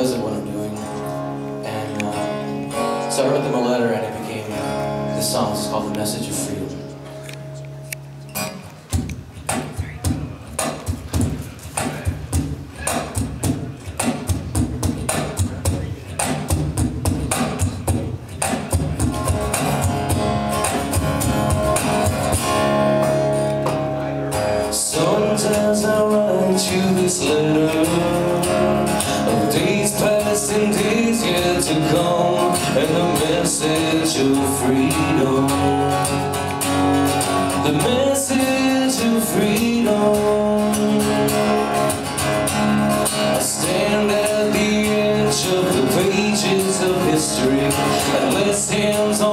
because of what I'm doing. And uh, so I wrote them a letter and it became this song. It's called The Message of Freedom. To come And the message of freedom. The message of freedom. I stand at the edge of the pages of history Unless hands on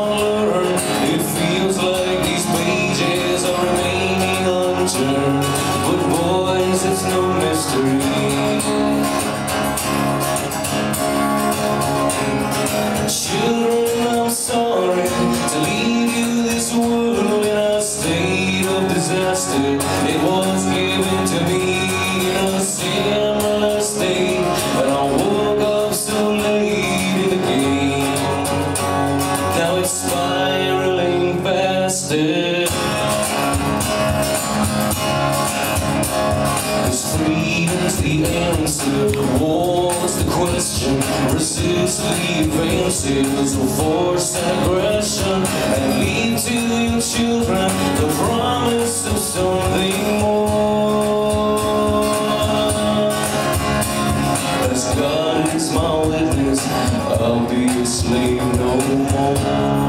Cause freedom's the answer, war's the question. Resist the advances. Of force and aggression And leave to your children. The promise of something more. As God is my witness, I'll be a slave no more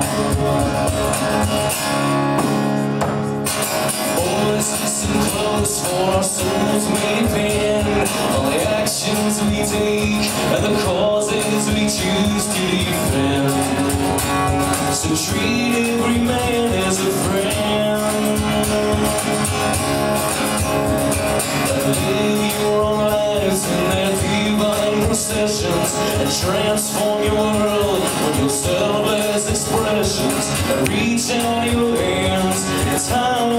close for our souls may bend On the actions we take and the causes we choose to defend So treat every man as a friend live your lives in their divine processions And transform your world with your selfless expressions And reach out your hands. In time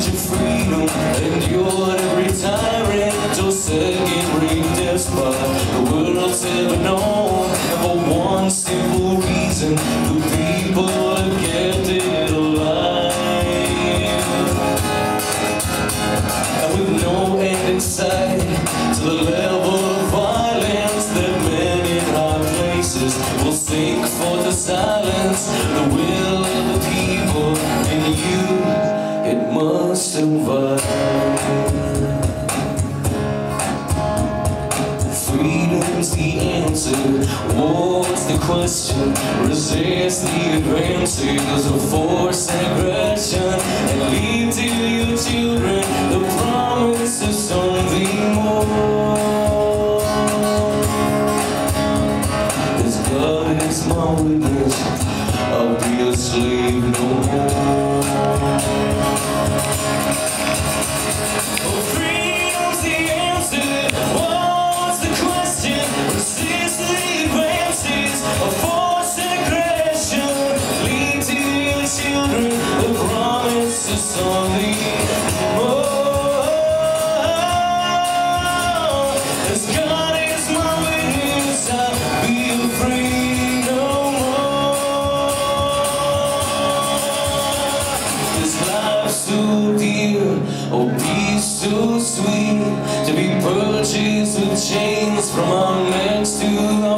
message of freedom endured every tyrant or second-rate despot the world's ever known. For one simple reason, the people have kept it alive. And with no end in sight to the level of violence that men in high places will sink for the silence, the will of the people and you, must survive. Freedom's the answer, war's the question. Resist the advances of force and aggression. And leave to your children the promise of something more. As God is my witness, I'll be a slave no more oh peace so sweet, to be purchased with chains from our necks to